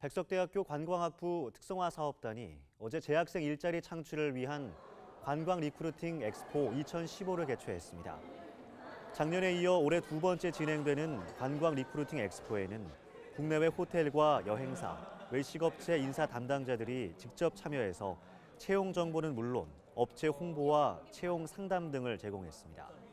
백석대학교 관광학부 특성화 사업단이 어제 재학생 일자리 창출을 위한 관광 recruiting 엑스포 2015를 개최했습니다. 작년에 이어 올해 두 번째 진행되는 관광 recruiting 엑스포에는 국내외 호텔과 여행사, 외식업체 인사 담당자들이 직접 참여해서 채용 정보는 물론 업체 홍보와 채용 상담 등을 제공했습니다.